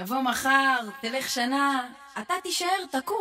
יבוא מחר, תלך שנה, אתה תישאר תקוע.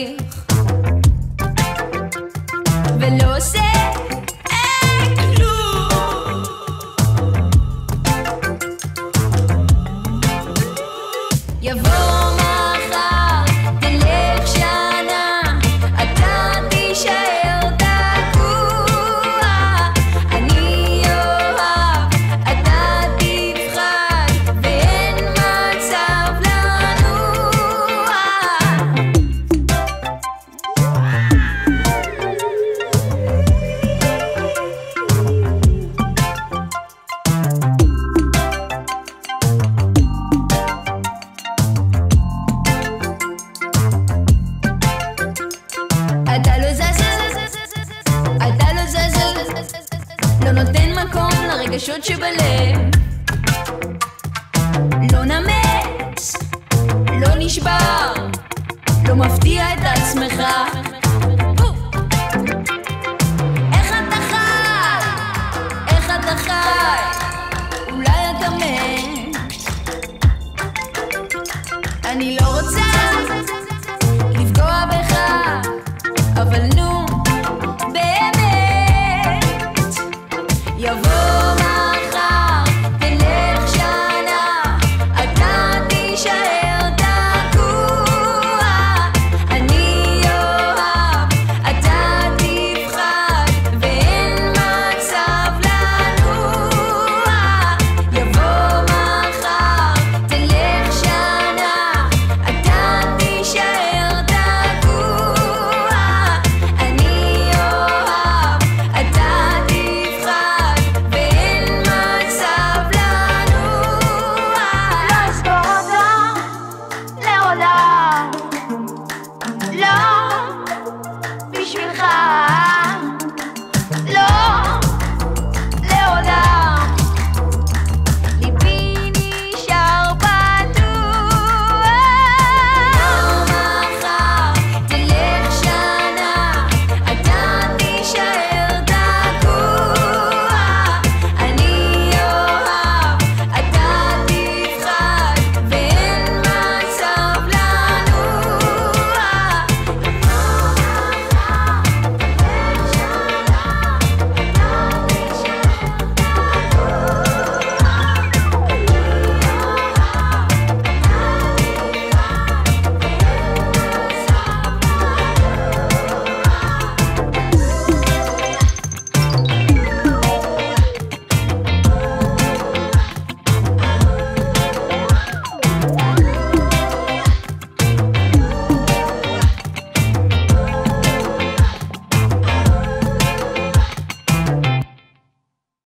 way הרגשות שבלב. לא נמץ, לא נשבר, לא מפתיע את עצמך.